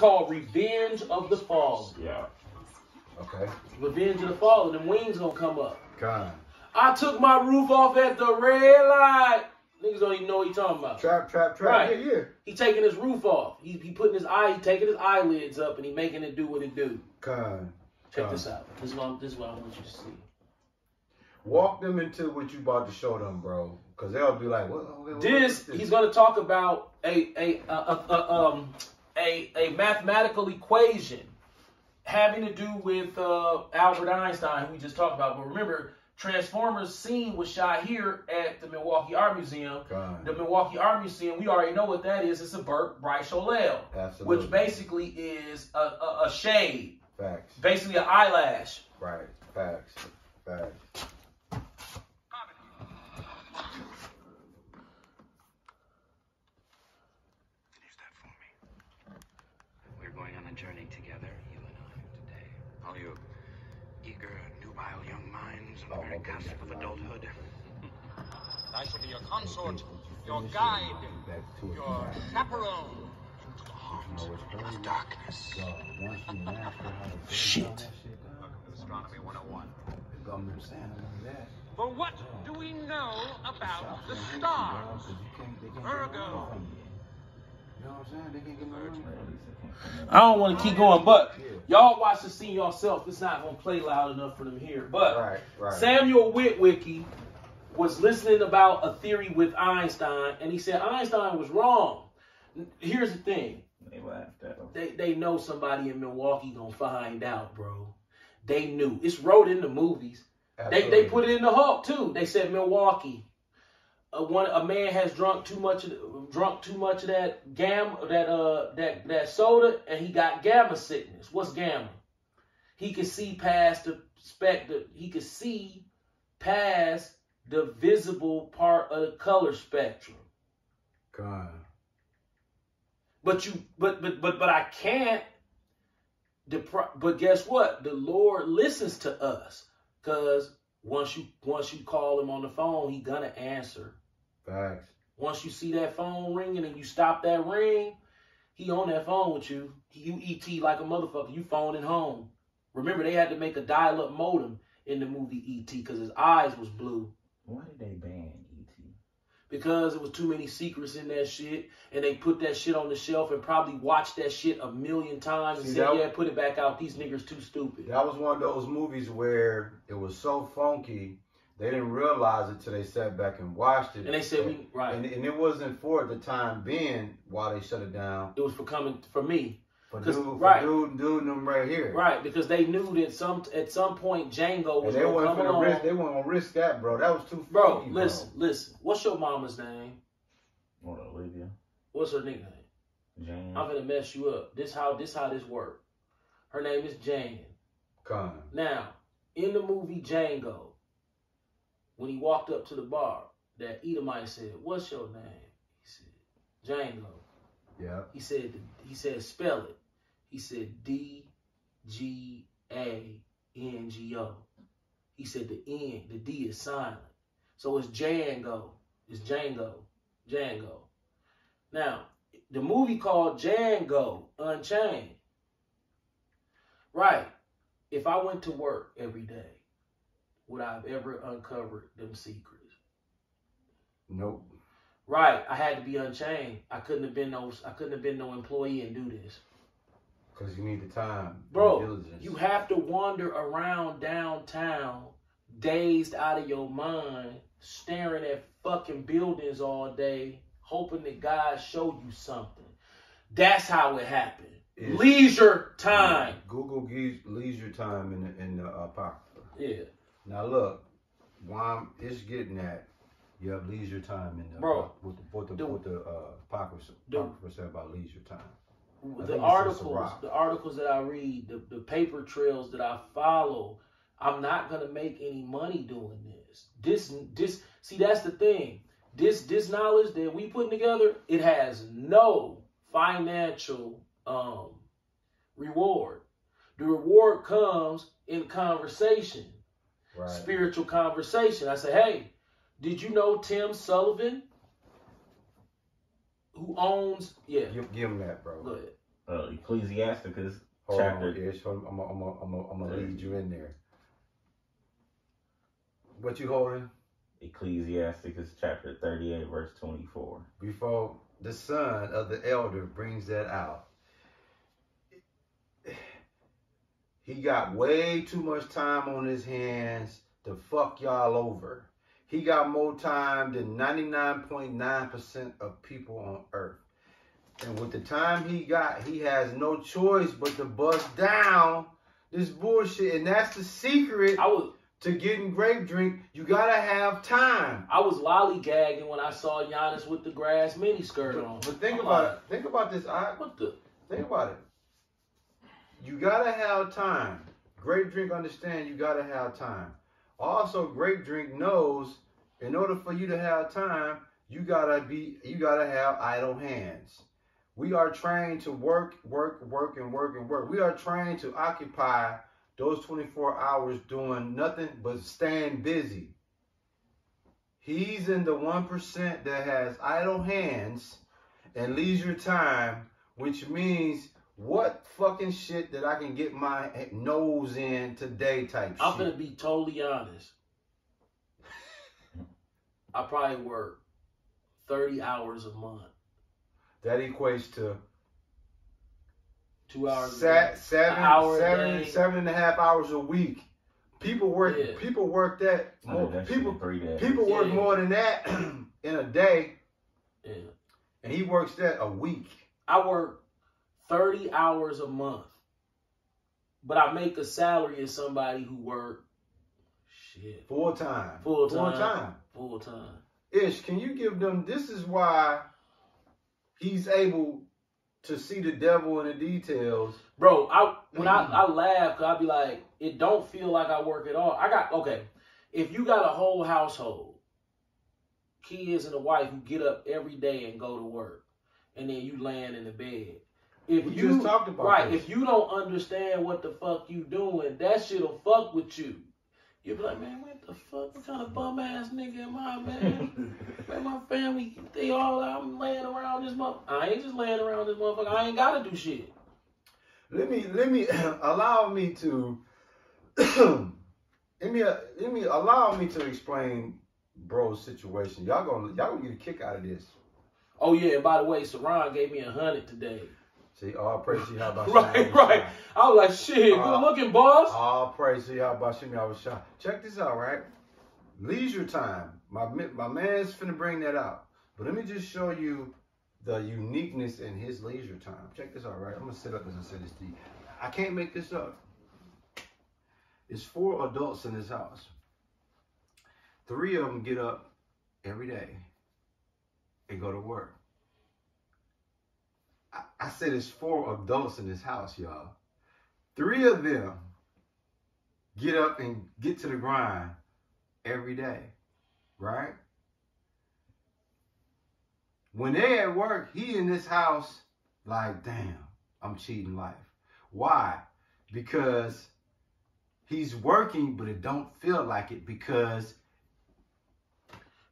called Revenge of the Fallen. Yeah. Okay. Revenge of the Fallen. Them wings gonna come up. Con. I took my roof off at the red light. Niggas don't even know what he talking about. Trap, trap, trap. Right. Yeah, yeah. He taking his roof off. He, he putting his eye, he taking his eyelids up, and he making it do what it do. Con. Check Con. this out. This is what this is what I want you to see. Walk them into what you about to show them, bro. Cause they'll be like, what? what- what This is he's going to talk about a a, a, a, a um a a mathematical equation having to do with uh, Albert Einstein, who we just talked about. But remember, Transformers scene was shot here at the Milwaukee Art Museum. Con. The Milwaukee Art Museum, we already know what that is. It's a Burke Brise Soleil, Absolutely. which basically is a, a, a shade, Facts. basically an eyelash. Right. Facts. Facts. Finish that for me. We're going on a journey together, you and I, today. All you eager, nubile young minds on the very cusp of adulthood. I shall be your consort, your guide, Back to it. your chaperone. Into the heart of darkness. Once you master how to Shit. all that shit, dog, Welcome to Astronomy 101. the government saying none of that. For what do we know about the stars? Virgo. I don't want to keep going, but y'all watch the scene yourself. It's not gonna play loud enough for them here. But Right, right. Samuel Witwicky was listening about a theory with Einstein, and he said Einstein was wrong. Here's the thing: They laughed at him. they they know somebody in Milwaukee gonna find out, bro. They knew. It's wrote in the movies. They they put it in the Hulk too. They said Milwaukee. A one a man has drunk too much of drunk too much of that gamma that uh that that soda and he got gamma sickness. What's gamma? He could see past the spectrum. He could see past the visible part of the color spectrum. Con. But you but but but but I can't depri- but guess what? The Lord listens to us cuz once you once you call him on the phone, he gonna answer. Facts. Once you see that phone ringing and you stop that ring, he on that phone with you. You ET like a motherfucker. You phoning home. Remember they had to make a dial-up modem in the movie ET because his eyes was blue Why did they ban ET? because it was too many secrets in that shit, and they put that shit on the shelf and probably watched that shit a million times and See, said, that- "Yeah, put it back out. These niggas too stupid." That was one of those movies where it was so funky, they didn't realize it till they sat back and watched it. And they said, "We right." and, and it wasn't for the time being while they shut it down. it was for coming for me, For 'Cause- dude, for right. dude, dude, them right here. right? Because they knew that some at some point Django And was they gonna come gonna risk. They weren't gonna risk that, bro. That was too Bro, funky, listen, listen. What's your mama's name? What, Olivia? What's her nickname? Jane? I'm gonna mess you up. This how this how this work. Her name is Jane. Con. Now, in the movie Django, when he walked up to the bar, that Edomite said, "What's your name?" He said, "Django." Yeah. He said, "He said spell it." He said, "D G A N G O." He said the N, the D is silent, so it's Django. It's Django, Django. Now, the movie called Django Unchained. Right. If I went to work every day, would I have ever uncovered them secrets? Nope. Right. I had to be unchained. I couldn't have been no I couldn't have been no employee and do this. Cause you need the time. Bro. You have to wander around downtown, dazed out of your mind, staring at fucking buildings all day, hoping that God show you something. That's how it happened. It's- Leisure time. Google gives leisure time in the in the uh, apocrypha. Yeah. Now look, why it's getting at you have leisure time in the Bro, what the what the, the- what the uh, apocrypha, the- apocrypha say about leisure time. I the articles, the articles that I read, the, the paper trails that I follow, I'm not gonna make any money doing this. This this see that's the thing. This this knowledge that we putting together, it has no financial um reward. The reward comes in conversation, Right. spiritual conversation. I say, hey, did you know Tim Sullivan, who owns yeah, Give, give him that, bro. go ahead. Uh, Ecclesiasticus Hold chapter. on, Ish. I'm I'm I'm I'm I'm gonna lead you in there. What you holding? Ecclesiasticus chapter 38, verse 24. Before the son of the elder brings that out. He got way too much time on his hands to fuck y'all over. He got more time than 99.9% of people on earth. And with the time he got, he has no choice but to bust down this bullshit. And that's the secret I was to getting grape drink. You gotta have time. I was lollygagging when I saw Giannis with the grass mini skirt on. but think I'm about like, it. Think about this. I What the? think about it. You gotta have time. Great drink understand you gotta have time. Also, great drink knows in order for you to have time, you gotta be you gotta have idle hands. We are trained to work, work, work, and work and work. We are trained to occupy those 24 hours doing nothing but staying busy. He's in the 1% that has idle hands and leisure time, which means what fucking shit that I can get my nose in today type shit. I'm shit. gonna be totally honest. I probably work 30 hours a month, That equates to two hours. a se- day. seven, hour a seven, day. seven and a half hours a week. People work. Yeah. People work that. More, did that people. three days. People work Yeah. more than that in a day, Yeah. and he works that a week. I work 30 hours a month, but I make a salary as somebody who work shit Full time. Full Full time. time. full time. Ish, can you give them? This is why he's able to see the devil in the details. Bro, I when I, Mhm. I laugh, cause I be like, it don't feel like I work at all. I got okay. If you got a whole household, kids and a wife who get up every day and go to work, and then you laying in the bed. If We you just talked about right, this. if you don't understand what the fuck you doing, that shit'll fuck with you. You be like, man, what the fuck? What kind of bum ass nigga am I, man? Man, my family, they all I'm laying around this motherfucker. I ain't just laying around this motherfucker. I ain't gotta do shit. Let me let me allow me to let me let me allow me to explain bro's situation. Y'all gonna y'all gonna get a kick out of this. Oh yeah, and by the way, Saran gave me a hundred today. See, all praise to about Right, right. I was like, shit, Uh, good looking, boss. All praise to Shimmy I was shot. Check this out, right? Leisure time. My my man's finna bring that out. But let me just show you the uniqueness in his leisure time. Check this out, right? I'm gonna sit up as I say this to you. I can't make this up. It's four adults in this house. Three of them get up every day and go to work. I, said it's four adults in this house, y'all. Three of them get up and get to the grind every day, right? When they at work, he in this house like, damn, I'm cheating life. Why? Because he's working, but it don't feel like it because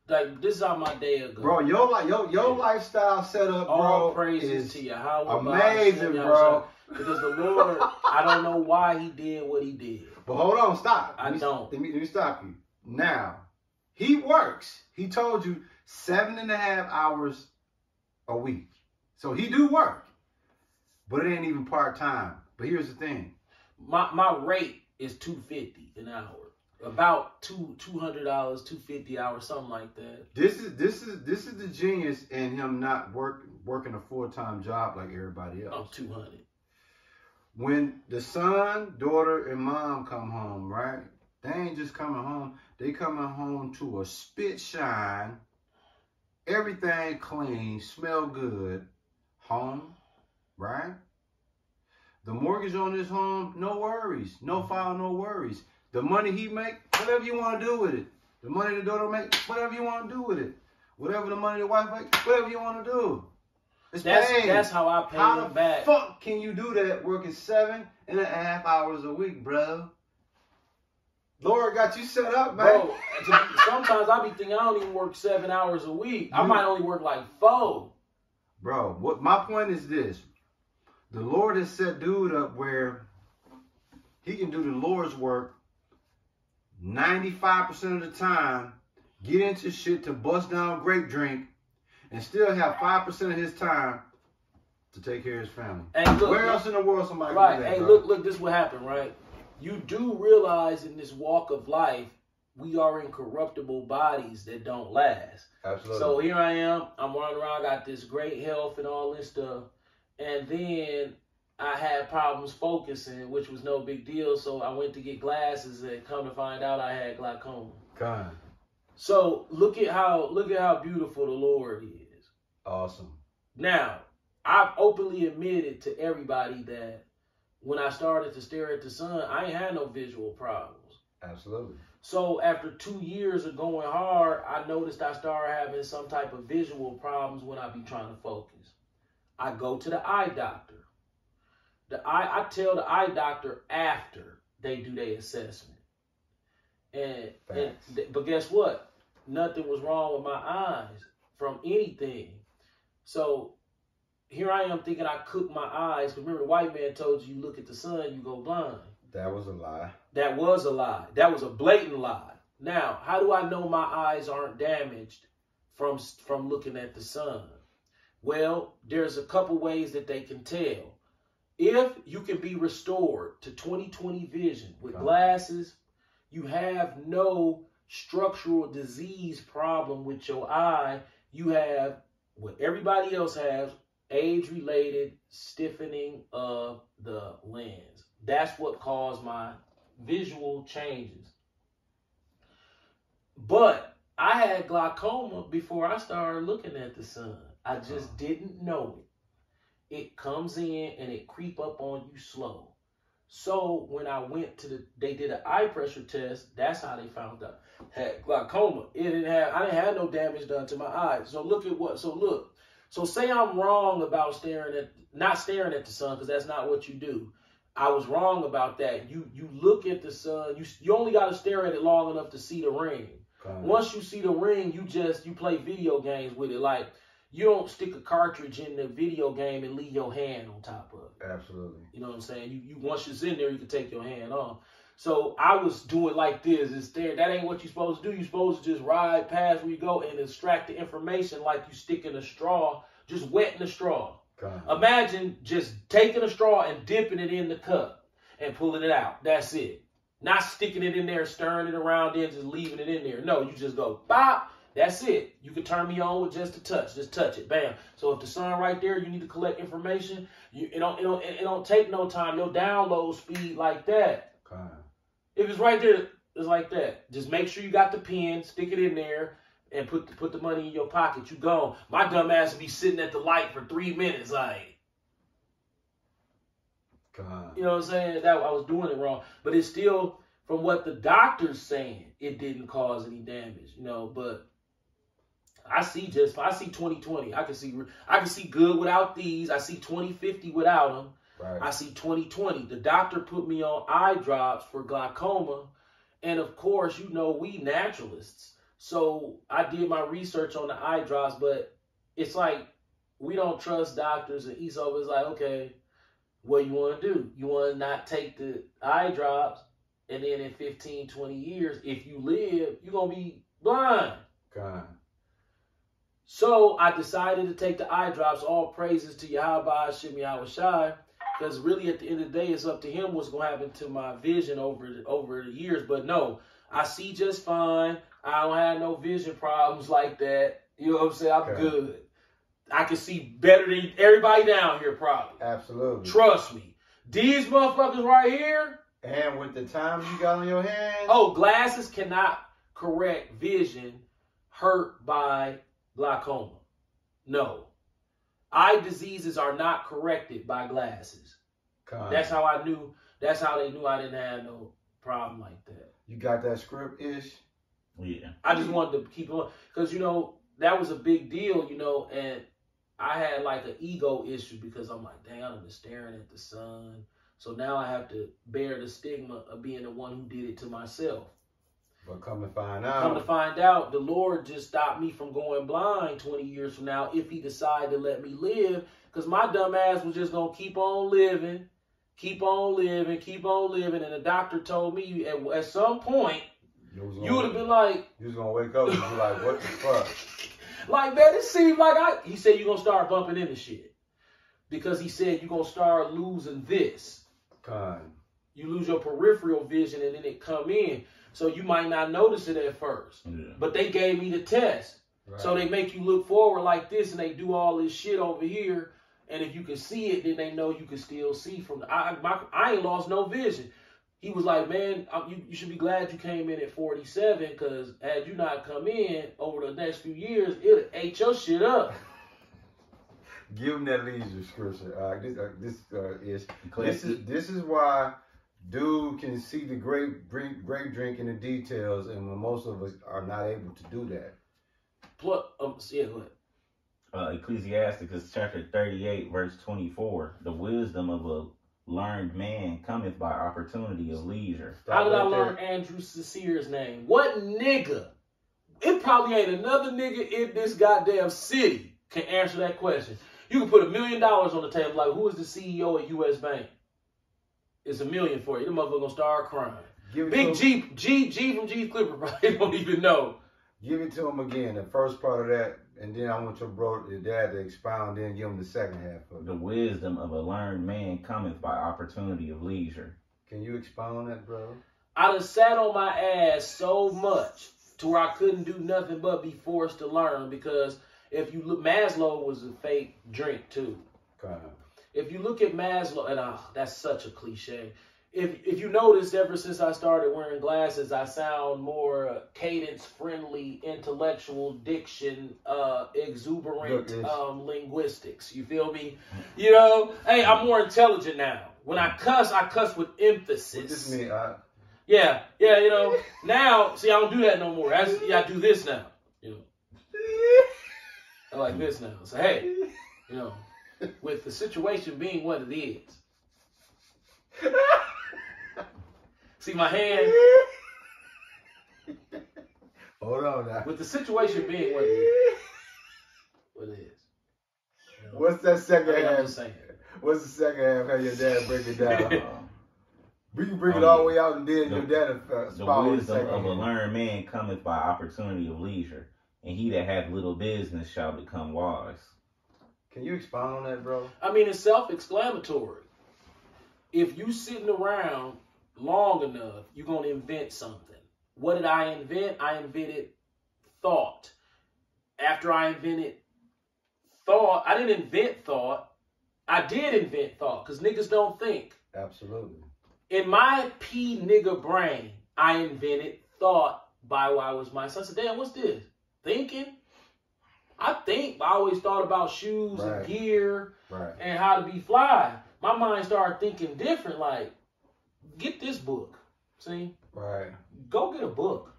Like this is how my day will bro, your like your your lifestyle setup, bro, All praises is to you. How amazing, bro. Because the Lord, I don't know why He did what He did. But hold on, stop. I Let don't. Let me, let me stop you. Now, he works. He told you seven and a half hours a week. So he do work. But it ain't even part time. But here's the thing. My my rate is two fifty an hour. About two two hundred dollars, two fifty hours, something like that. This is this is this is the genius in him not work working a full time job like everybody Oh, else. two hundred. When the son, daughter, and mom come home, right? They ain't just coming home. They coming home to a spit shine, everything clean, smell good, home, right? The mortgage on this home, no worries, no file, no worries. The money he make, whatever you want to do with it. The money the daughter make, whatever you want to do with it. Whatever the money the wife make, whatever you want to do. It's That's paid. that's how I pay How them the back. fuck can you do that working seven and a half hours a week, bro? Lord got you set up, man. Bro, sometimes I be thinking I don't even work seven hours a week. I might only work like four. Bro, what my point is this. The Lord has set dude up where he can do the Lord's work 95% of the time, get into shit to bust down grape drink, and still have 5% of his time to take care of his family. Hey, look, Where look, else in the world somebody right? that, Hey, bro? look, look. This what happened, right? You do realize in this walk of life, we are incorruptible bodies that don't last. Absolutely. So here I am. I'm running around, got this great health and all this stuff, and then I had problems focusing, which was no big deal. So I went to get glasses, and come to find out I had glaucoma. God, So look at how look at how beautiful the Lord is. awesome. Now, I've openly admitted to everybody that when I started to stare at the sun, I ain't had no visual problems. Absolutely. So after two years of going hard, I noticed I started having some type of visual problems when I be trying to focus. I go to the eye doctor. The eye I tell the eye doctor after they do their assessment. And, and but guess what? Nothing was wrong with my eyes from anything. So here I am thinking I cooked my eyes. Remember, the white man told you, you look at the sun, you go blind. That was a lie. That was a lie. That was a blatant lie. Now, how do I know my eyes aren't damaged from from looking at the sun? Well, there's a couple ways that they can tell. If you can be restored to 20/20 vision with Okay. glasses, you have no structural disease problem with your eye. You have what everybody else has, age-related stiffening of the lens. That's what caused my visual changes. But I had glaucoma before I started looking at the sun. I just uh-huh. didn't know it. It comes in and it creep up on you slow. So when I went to the, they did an eye pressure test. That's how they found out had glaucoma. It didn't have, I didn't have no damage done to my eyes. So look at what. So look. So say I'm wrong about staring at, not staring at the sun because that's not what you do. I was wrong about that. You you look at the sun. You you only got to stare at it long enough to see the ring. Once you see the ring, you just you play video games with it. Like you don't stick a cartridge in the video game and leave your hand on top of it. Absolutely. You know what I'm saying? You, you once it's in there, you can take your hand off. So I was doing like this and staring. That ain't what you're supposed to do. You're supposed to just ride past where you go and extract the information like you stick in a straw, just wetting the straw. God. Imagine just taking a straw and dipping it in the cup and pulling it out. That's it. Not sticking it in there, stirring it around, then just leaving it in there. No, you just go bop. That's it. You can turn me on with just a touch. Just touch it. Bam. So if the sun right there, you need to collect information. You it don't it don't it don't take no time. Your download speed like that. God. If it's right there, it's like that. Just make sure you got the pen, stick it in there, and put the, put the money in your pocket. You gone. My dumb ass would be sitting at the light for three minutes, like. God. You know what I'm saying? That I was doing it wrong, but it's still from what the doctor's saying, it didn't cause any damage. You know, but I see just I see 2020. I can see I can see good without these. I see 2050 without them. Right. I see 2020. The doctor put me on eye drops for glaucoma, and of course, you know we naturalists. So I did my research on the eye drops, but it's like we don't trust doctors, and he's always like, okay, what you want to do? You want to not take the eye drops, and then in 15, 20 years, if you live, you're gonna be blind. God. So I decided to take the eye drops. All praises to Yahweh Shimmy Shai. Because really, at the end of the day, it's up to him what's going to happen to my vision over the, over the years. But no, I see just fine. I don't have no vision problems like that. You know what I'm saying? I'm Okay. good. I can see better than everybody down here, probably. Absolutely. Trust me. These motherfuckers right here, And with the time you got on your hands, oh, glasses cannot correct vision hurt by glaucoma. No. Eye diseases are not corrected by glasses. God. That's how I knew. That's how they knew I didn't have no problem like that. you got that script ish. Yeah. I just wanted to keep on because you know that was a big deal, you know, and I had like an ego issue because I'm like, dang, I've been staring at the sun, so now I have to bear the stigma of being the one who did it to myself. But come to find out, Come to find out, the Lord just stopped me from going blind 20 years from now if He decided to let me live. Cause my dumb ass was just gonna keep on living, keep on living, keep on living. And the doctor told me at, at some point You was you would have been like, You was gonna wake up and be like, what the fuck? like man, it seemed like I. He said you're gonna start bumping into shit because he said you're gonna start losing this. Con. You lose your peripheral vision and then it come in, so you might not notice it at first. Yeah. But they gave me the test. Right. So they make you look forward like this, and they do all this shit over here. And if you can see it, then they know you can still see from. The, I my, I ain't lost no vision. He was like, man, um, you, you should be glad you came in at 47, because had you not come in over the next few years, it ate your shit up. Give him that leisure scripture. Uh, this uh, this uh, is this is this is why dude can see the grape drink grape drink in the details, and when most of us are not able to do that. Plus, um, yeah, go ahead. uh, Ecclesiasticus chapter 38, verse 24. The wisdom of a learned man cometh by opportunity of leisure. How did I right there. learn Andrew Cecere's name? What nigga? It probably ain't another nigga in this goddamn city can answer that question. You can put a million dollars on the table, like who is the CEO at US Bank? It's a million for you. The motherfucker gonna start crying. Give Big G, G, G from G Clipper probably don't even know. Give it to him again. The first part of that, and then I want your bro, your dad, to expound. Then give him the second half of The wisdom of a learned man cometh by opportunity of leisure. Can you expound on that, bro? I done sat on my ass so much to where I couldn't do nothing but be forced to learn because if you look, Maslow was a fake drink too. Con. If you look at Maslow, and uh, that's such a cliche. If if you notice, ever since I started wearing glasses, I sound more uh, cadence friendly, intellectual diction, uh, exuberant um, linguistics. You feel me? You know, hey, I'm more intelligent now. When I cuss, I cuss with What emphasis. this mean? I, Yeah, yeah, you know. Now, see, I don't do that no more. I, just- yeah, I do this now. You know, I like this now. So hey, you know, with the situation being what it is. See my hand. Hold on now. With the situation being what it is. What it is. You know? What's that second Hey, I'm half? just saying. What's the second half? How your dad break it down? We can bring it all the way out, and then The- your dad uh, the the wisdom of a learned man cometh by opportunity of leisure. And he that hath little business shall become wise. Can you expound on that, bro? I mean, it's self-explanatory. If you sitting around long enough, you're gonna invent something. What did I invent? I invented thought. After I invented thought, I didn't invent thought. I did invent thought because niggas don't think. Absolutely. In my P nigga brain, I invented thought by why was my son. I said, damn, what's this? Thinking? I think. I always thought about shoes Right. and gear Right. and how to be fly. My mind started thinking different. Like, get this book. See, Right. go get a book.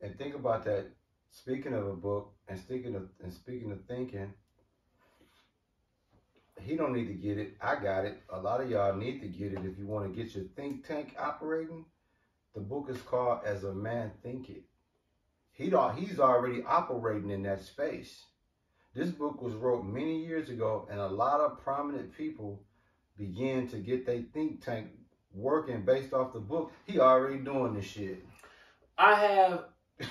And think about that. Speaking of a book, and speaking of and speaking of thinking, he don't need to get it. I got it. A lot of y'all need to get it if you want to get your think tank operating. The book is called "As a Man Thinketh." He he's already operating in that space. This book was wrote many years ago, and a lot of prominent people began to get their think tank working based off the book. He already doing this shit. I have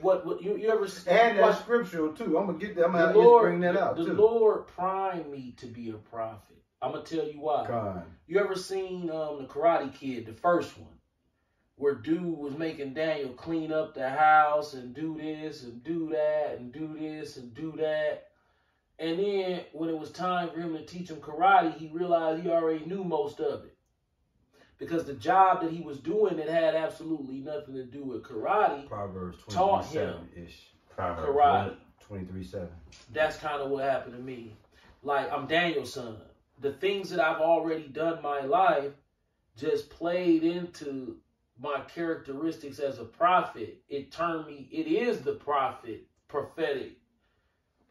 what what you you ever And that's scriptural too. I'm gonna get that. I'm gonna Lord bring that out the too. Lord primed me to be a prophet. I'm gonna tell you why. Con. You ever seen um the Karate Kid, the first one, where dude was making Daniel clean up the house and do this and do that and do this and do that, and then when it was time for him to teach him karate, he realized he already knew most of it. Because the job that he was doing that had absolutely nothing to do with karate, Proverbs Taught 23 7 ish. Proverbs Karate. what? 23 7. that's kind of what happened to me. Like I'm Daniel's son. The things that I've already done my life just played into my characteristics as a prophet. It turned me. It is the prophet, prophetic,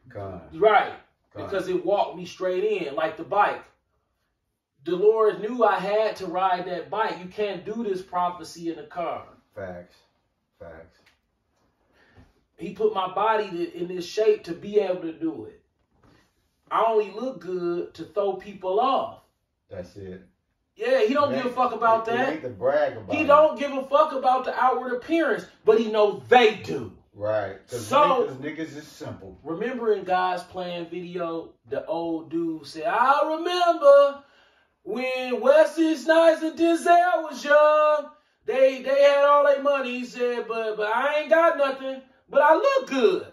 Con. right? Con. Because it walked me straight in, like the bike. The Lord knew I had to ride that bike. You can't do this prophecy in a car. Facts. Facts. He put my body in this shape to be able to do it. I only look good to throw people off. That's it. Yeah, he don't It give a fuck about it that. to brag about. He it. don't give a fuck about the outward appearance, but he know they do. Right. So- niggas, is simple. Remember in God's Plan video, the old dude said, I remember when Wesley Snipes and Denzel was young. They they had all their money. He said, but but I ain't got nothing. But I look good.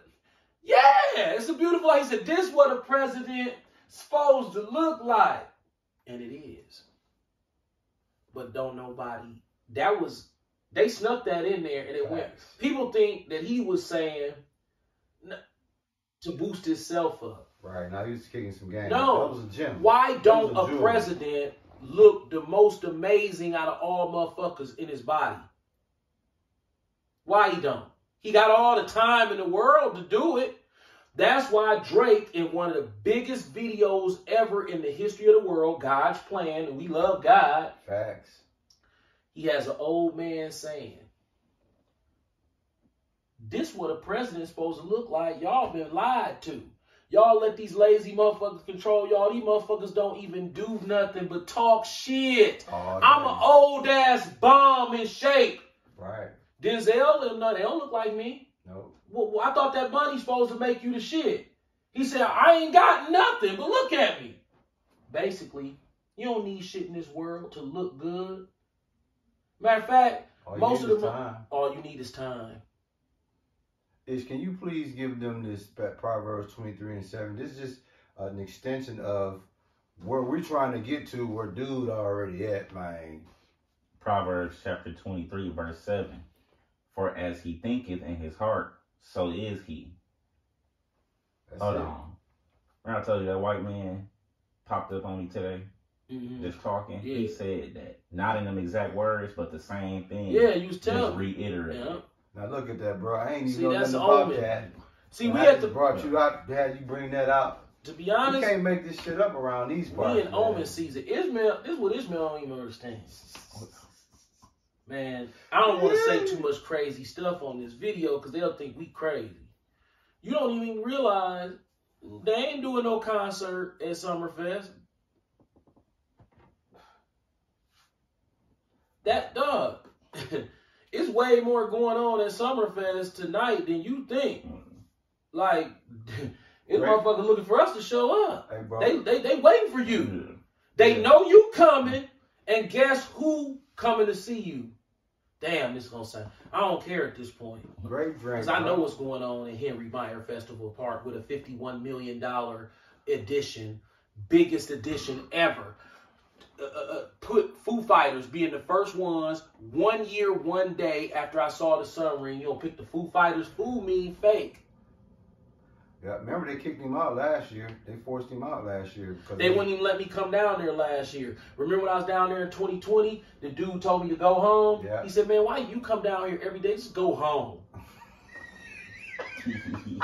Yeah, it's a beautiful. He said, this what a president supposed to look like, and it is. But don't nobody. That was they snuck that in there, and it went. People think that he was saying to boost himself up. Right. Now he's kicking some game. No. That was a gem. Why don't are a president look the most amazing out of all motherfuckers in his body? Why he don't? He got all the time in the world to do it. That's why Drake, in one of the biggest videos ever in the history of the world, God's Plan, and we love God, Facts. he has an old man saying, This what a president's supposed to look like. Y'all been lied to. Y'all let these lazy motherfuckers control y'all. These motherfuckers don't even do nothing but talk shit. All I'm an old ass bomb in shape. Right. Denzel, no, they don't look like me. Nope. Well, well, I thought that money's supposed to make you the shit. He said, I ain't got nothing, but look at me. Basically, you don't need shit in this world to look good. Matter of fact, All most of the time. all you need is time. Is can you please give them this Proverbs 23 and 7? This is just an extension of where we're trying to get to where dude already at, man. Proverbs chapter 23, verse 7. For as he thinketh in his heart, so is he. That's Hold it. on. Remember I told you that white man popped up on me today, Mhm. just talking? Yeah. He said that. Not in them exact words, but the same thing. Yeah, you was telling. me. reiterate. Yeah. Now look at that, bro. I ain't even See, know nothing about omen. that. See, And we I had to, brought you out, had you bring that out. to be You honest, can't make this shit up around these parts. we in man. Omen season. Ishmael, this is what Ishmael don't even understand. Man, I don't want to say too much crazy stuff on this video because they'll think we crazy. You don't even realize they ain't doing no concert at Summerfest. That dog. it's way more going on at Summerfest tonight than you think. Like, it's Right. motherfuckers looking for us to show up. Hey. They they they waiting for you. Yeah. They Yeah. know you coming, and guess who coming to see you? Damn, this is gonna sound. I don't care at this point Great drink. because I know what's going on in Henry Maier Festival Park with a fifty-one million dollar edition, biggest edition ever. Uh, uh, uh, put Foo Fighters being the first ones one year, one day after I saw the Sun Ring. You don't pick the Foo Fighters. Fool mean fake. Yeah, remember they kicked him out last year. They forced him out last year. because They wouldn't even let me come down there last year. Remember when I was down there in 2020? The dude told me to go home. Yeah. He said, "Man, why you come down here every day? Just go home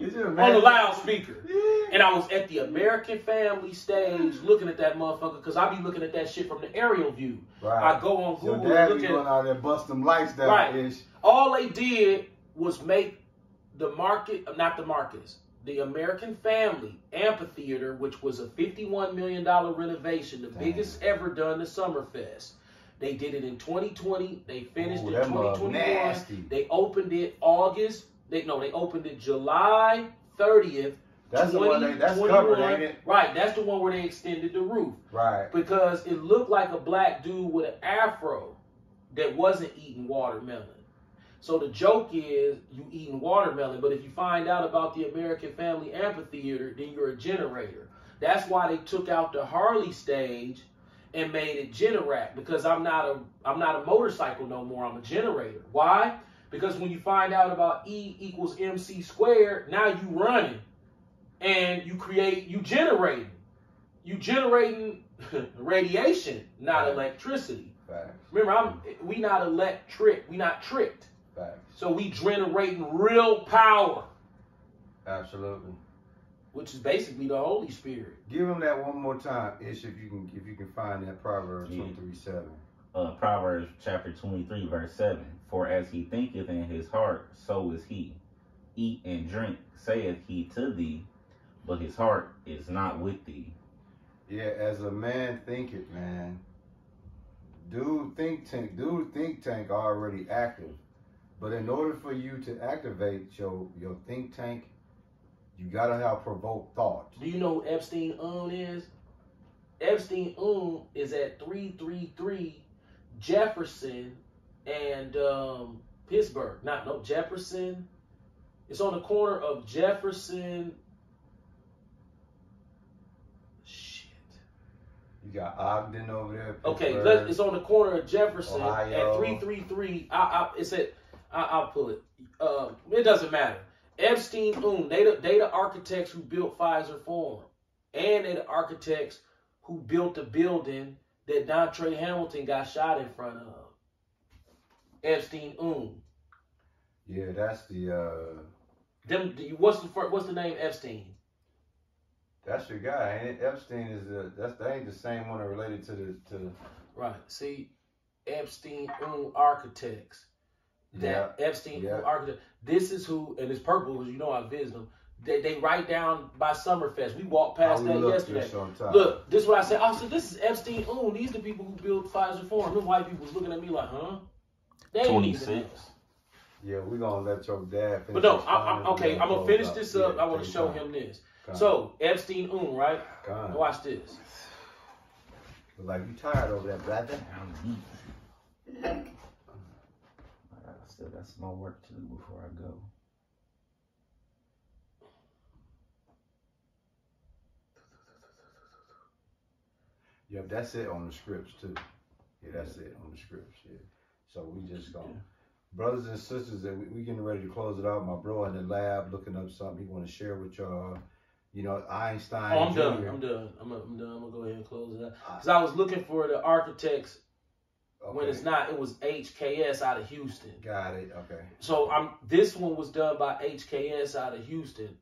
on the loudspeaker." And I was at the American Family stage looking at that motherfucker because I be looking at that shit from the aerial view. Right. I go on Google. Your dad and be look going at. out there bust them lights down. Right. Ish. All they did was make the market, uh, not the markets, the American Family Amphitheater, which was a $51 million renovation, the Damn. biggest ever done to Summerfest. They did it in 2020. They finished Ooh, in that 2021. nasty. They opened it August. They no, they opened it July 30th. That's the one they, that's 2021. covered, ain't it? Right, that's the one where they extended the roof Right. because it looked like a black dude with an afro that wasn't eating watermelon. So the joke is you eating watermelon, but if you find out about the American Family Amphitheater, then you're a generator. That's why they took out the Harley stage and made it Generac because I'm not a I'm not a motorcycle no more. I'm a generator. Why? Because when you find out about E equals MC squared, now you running and you create you generating. You generating radiation, not Right. electricity. Facts. Remember, I'm we not electric, we not tricked. Facts. So we generating real power, Absolutely. which is basically the Holy Spirit. Give him that one more time, Ish, if you can if you can find that Proverbs Yeah. 23 7. uh, Proverbs chapter 23, verse 7. For as he thinketh in his heart, so is he. Eat and drink, saith he to thee, but his heart is not with thee. Yeah, as a man think it, man. Dude think tank, dude think tank already active. But in order for you to activate your your think tank, you gotta have provoked thought. Do you know who Eppstein Uhen is? Eppstein Uhen is at 333 Jefferson and um, Pittsburgh. Not no Jefferson. It's on the corner of Jefferson. Shit. You got Ogden over there. Okay, Pittsburgh. let, it's on the corner of Jefferson Ohio. at 333. I, I, it's at, I, I'll pull it. Uh, it doesn't matter. Eppstein Uhen, they the, they the architects who built Fiserv Forum. And they the architects who built the building that Dontre Hamilton got shot in front of. Eppstein Uhen. Yeah, that's the uh Them, what's the what's the name Epstein? that's your guy, ain't? Epstein is the that's that ain't the same one related to the to the Right. See, Eppstein Uhen Architects. That Epstein yeah. architect. This is who, and it's purple because you know I visit them. They, they write down by Summerfest. We walked past that yesterday. this on top. Look, this is what I said. I said, this is Epstein. Ooh, these are the people who built Fiserv Forum. Them white people was looking at me like, huh? They 26. Yeah, we're gonna let your dad finish. But no, I, I, okay, I'm gonna finish out. this up. Yeah, I want to show your time. him this. Come. So Eppstein, Uhen, right? Come. Watch this. Like you tired over there, brother. I'm deep. I still got some more work to do before I go. Yep, that's it on the scripts too. Yeah, that's it on the scripts. Yeah. So we just gonna, brothers and sisters, that we, we getting ready to close it out. My bro in the lab looking up something he want to share with y'all. You know, Einstein. Oh, I'm done. I'm done. I'm, I'm done. I'm gonna go ahead and close it out. Ah. Because I was looking for the architects when it's not. It was HKS out of Houston. Got it. Okay. So I'm this one was done by HKS out of Houston,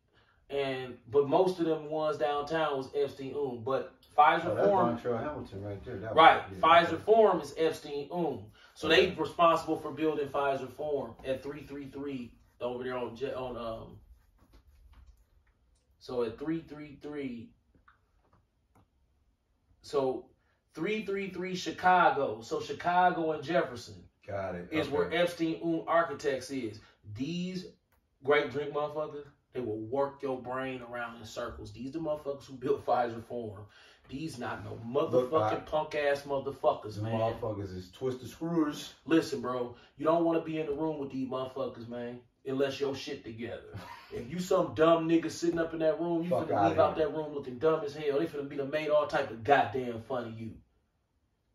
and but most of them ones downtown was Eppstein Uhen. But Fiserv Oh, Forum, Dontre Hamilton right there. That was- right? yeah, Fiserv. Forum is Eppstein Uhen. So they Okay. responsible for building Fiserv Forum at three three three over there on on um. So at three three three. So three three three Chicago. So Chicago and Jefferson Got it. is okay. where Eppstein Uhen Architects is. These great drink motherfuckers, they will work your brain around in circles. These the motherfuckers who built Fiserv Forum. These not no motherfucking punk ass motherfuckers, These man. motherfuckers is twisted screws. Listen, bro, you don't want to be in the room with these motherfuckers, man, unless your shit together. If you some dumb nigga sitting up in that room, you Fuck finna leave out that room looking dumb as hell. They finna be done made all type of goddamn fun of you.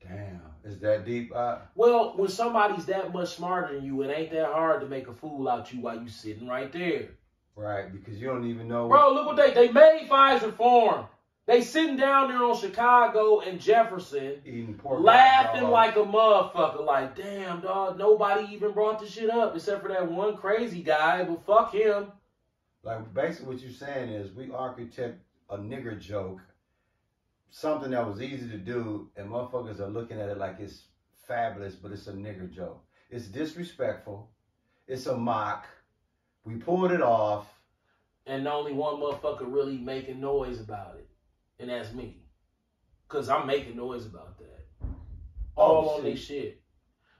Damn, is that deep? Uh, Well, when somebody's that much smarter than you, it ain't that hard to make a fool out of you while you sitting right there. right, because you don't even know. Bro, look what they they made Fiserv Forum. They sitting down there on Chicago and Jefferson, laughing like a motherfucker. Like, damn, dog, nobody even brought the shit up except for that one crazy guy. But fuck him. Like basically, what you're saying is we architect a nigger joke, something that was easy to do, and motherfuckers are looking at it like it's fabulous, but it's a nigger joke. It's disrespectful. It's a mock. We pulled it off. And only one motherfucker really making noise about it, and that's me. Cause I'm making noise about that. Oh, all Oh, on this shit.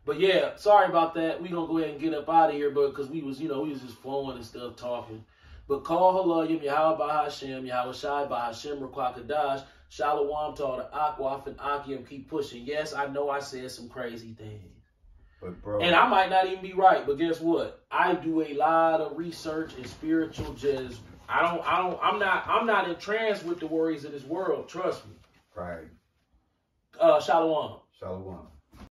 But yeah, sorry about that. We gonna go ahead and get up out of here, but because we was, you know, we was just flowing and stuff, talking. But call Halayim, Yahweh Bahashem, Yahweh Shai Bahashem, Rakwakadash, Shalom to all the Akwaf and Akim, keep pushing. Yes, I know I said some crazy things. But bro, And I might not even be right, but guess what? I do a lot of research and spiritual just I don't I don't I'm not I'm not in trance with the worries of this world, trust me. right, Uh Shalom. Shalom.